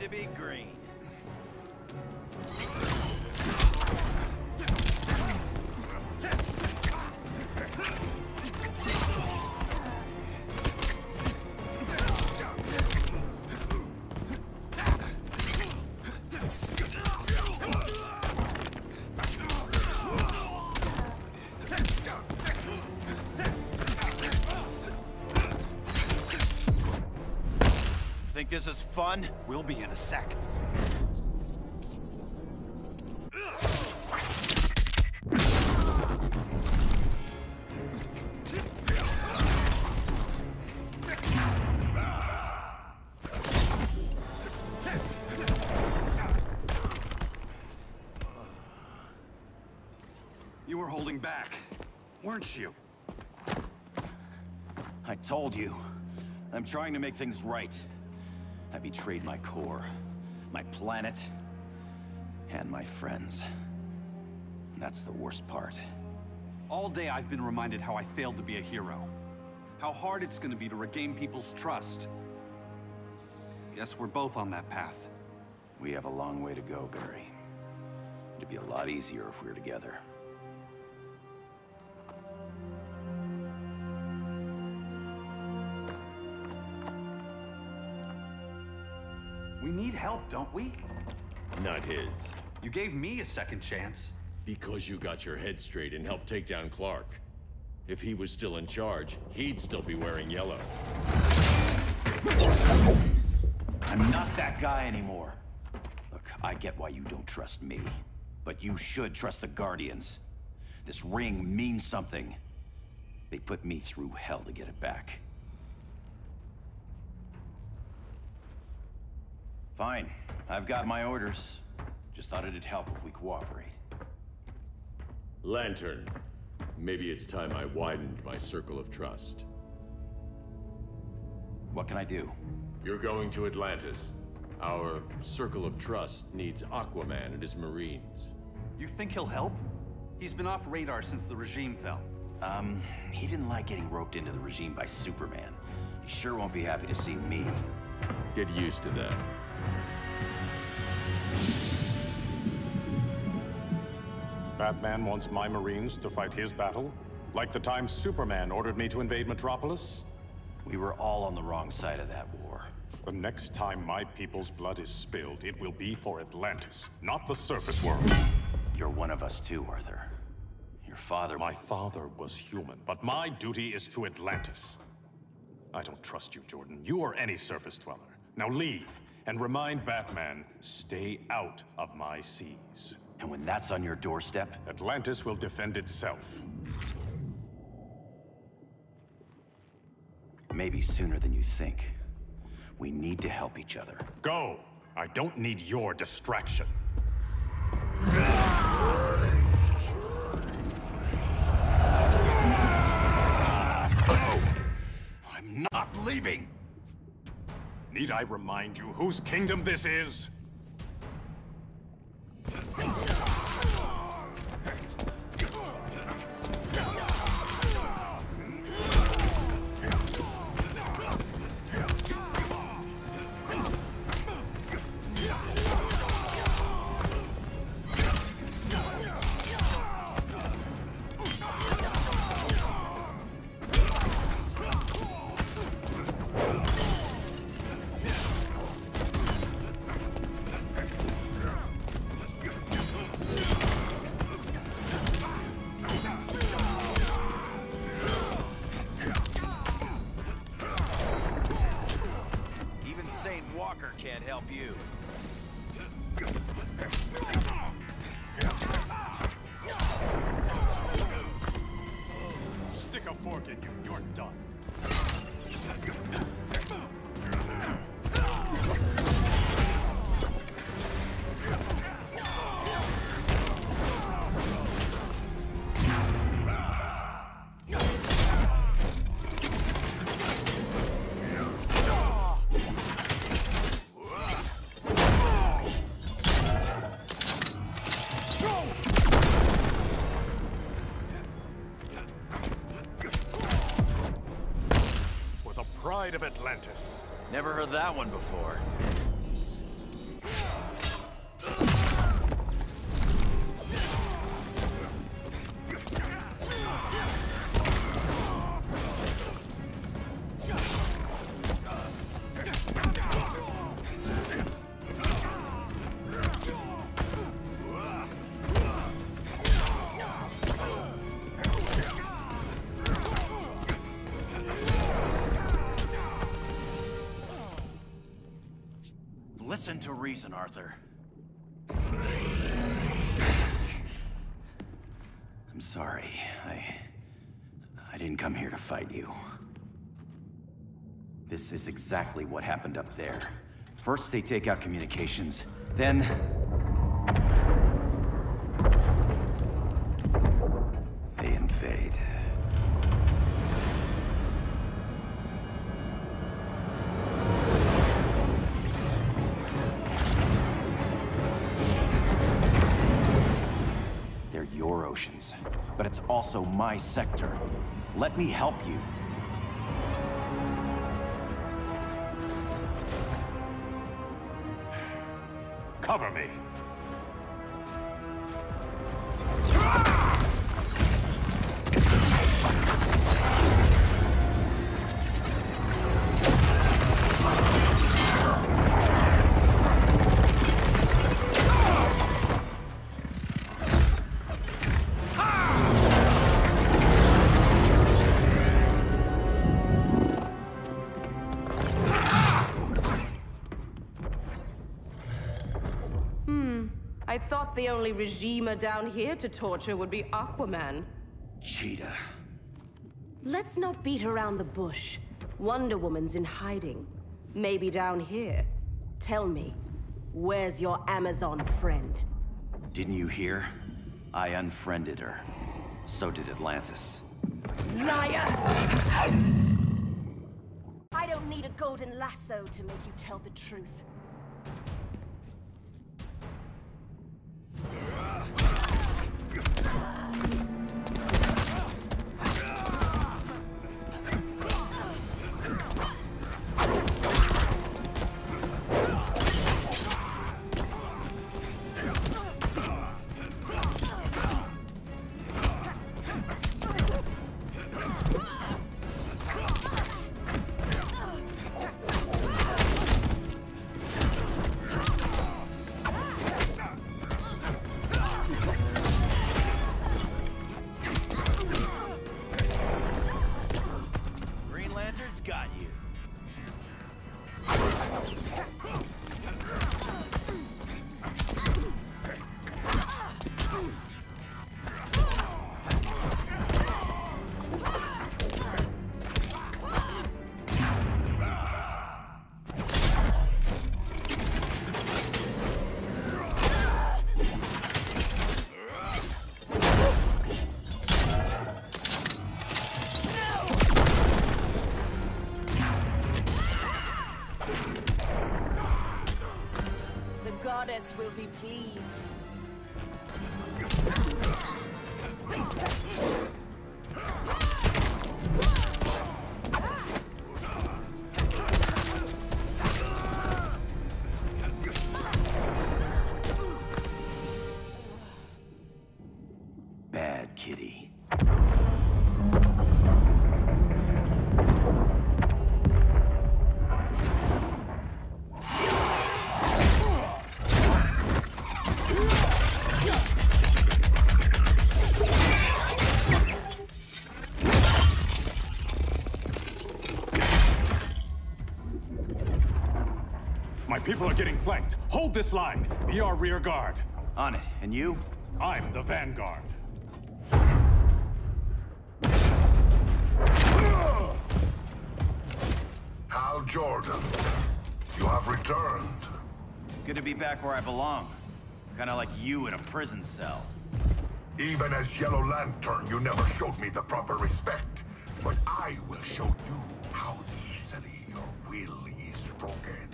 to be green. Think this is fun? We'll be in a sec. You were holding back, weren't you? I told you. I'm trying to make things right. I betrayed my Corps, my planet, and my friends. That's the worst part. All day I've been reminded how I failed to be a hero. How hard it's gonna be to regain people's trust. Guess we're both on that path. We have a long way to go, Barry. It'd be a lot easier if we were together. We need help, don't we? Not his. You gave me a second chance. Because you got your head straight and helped take down Clark. If he was still in charge, he'd still be wearing yellow. I'm not that guy anymore. Look, I get why you don't trust me. But you should trust the Guardians. This ring means something. They put me through hell to get it back. Fine. I've got my orders. Just thought it'd help if we cooperate. Lantern. Maybe it's time I widened my circle of trust. What can I do? You're going to Atlantis. Our circle of trust needs Aquaman and his Marines. You think he'll help? He's been off radar since the regime fell. Um, he didn't like getting roped into the regime by Superman. He sure won't be happy to see me. Get used to that. Batman wants my Marines to fight his battle? Like the time Superman ordered me to invade Metropolis? We were all on the wrong side of that war. The next time my people's blood is spilled, it will be for Atlantis, not the surface world. You're one of us too, Arthur. Your father... My father was human, but my duty is to Atlantis. I don't trust you, Jordan. You or any surface dweller. Now leave, and remind Batman, stay out of my seas. And when that's on your doorstep, Atlantis will defend itself. maybe sooner than you think. We need to help each other. Go! I don't need your distraction. I'm not leaving! Need I remind you whose kingdom this is? Walker can't help you. Stick a fork in you, you're done. Of Atlantis. Never heard that one before. Listen to reason, Arthur. I'm sorry. I... I didn't come here to fight you. This is exactly what happened up there. First they take out communications, then... but it's also my sector. Let me help you. Cover me. The only regimer down here to torture would be Aquaman. Cheetah. Let's not beat around the bush. Wonder Woman's in hiding. Maybe down here. Tell me, where's your Amazon friend? Didn't you hear? I unfriended her. So did Atlantis. Liar! I don't need a golden lasso to make you tell the truth. Lantern's got you. Pleased. Bad kitty. Getting flanked. Hold this line. Be our rear guard. On it. And you? I'm the vanguard. Hal Jordan, you have returned. Good to be back where I belong. Kinda like you in a prison cell. Even as Yellow Lantern, you never showed me the proper respect. But I will show you how easily your will is broken.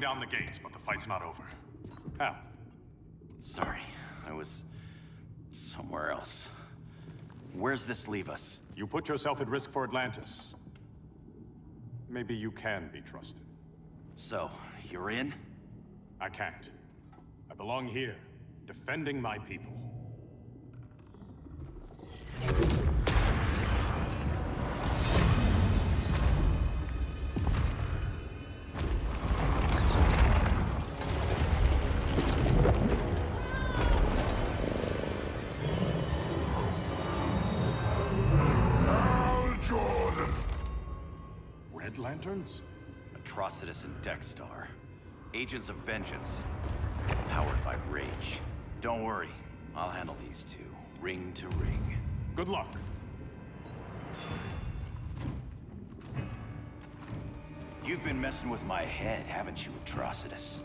Down the gates, but the fight's not over. Hal, Sorry, I was somewhere else. Where's this leave us? you put yourself at risk for Atlantis. Maybe you can be trusted. So, you're in? I can't. I belong here, defending my people. Lanterns? Atrocitus and Dex-Starr. Agents of Vengeance. Powered by rage. Don't worry, I'll handle these two, ring to ring. Good luck. You've been messing with my head, haven't you, Atrocitus?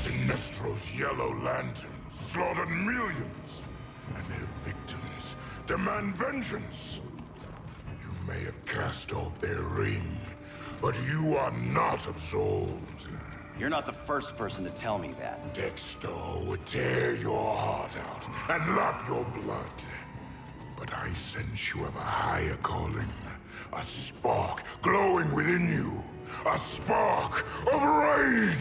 Sinestro's Yellow Lantern slaughtered millions, and their victims demand vengeance. You may have cast off their ring, but you are not absolved. You're not the first person to tell me that. Dex-Starr would tear your heart out and lap your blood. But I sense you have a higher calling. A spark glowing within you. A spark of rage!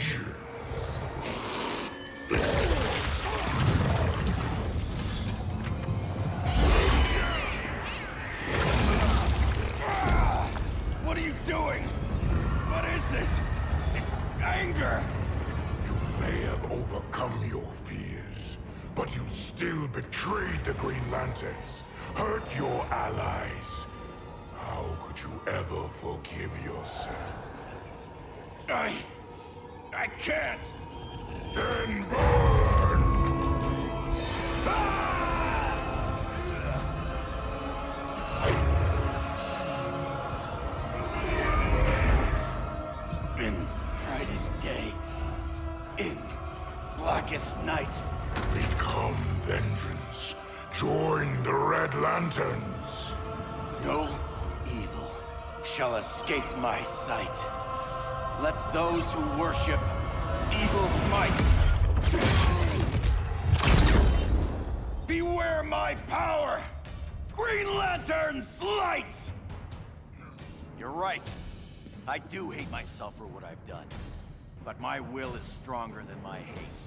Forgive yourself? I... I can't! Then burn! Escape my sight. Let those who worship evil's might beware my power! Green Lantern's light! You're right. I do hate myself for what I've done. But my will is stronger than my hate.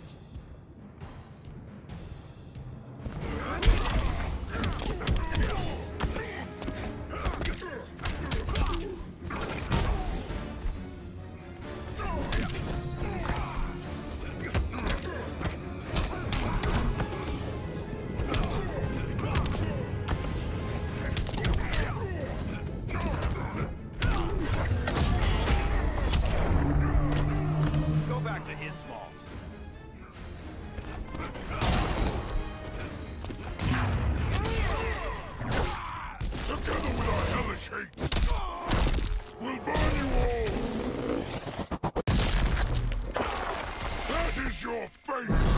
We'll burn you all! That is your fate!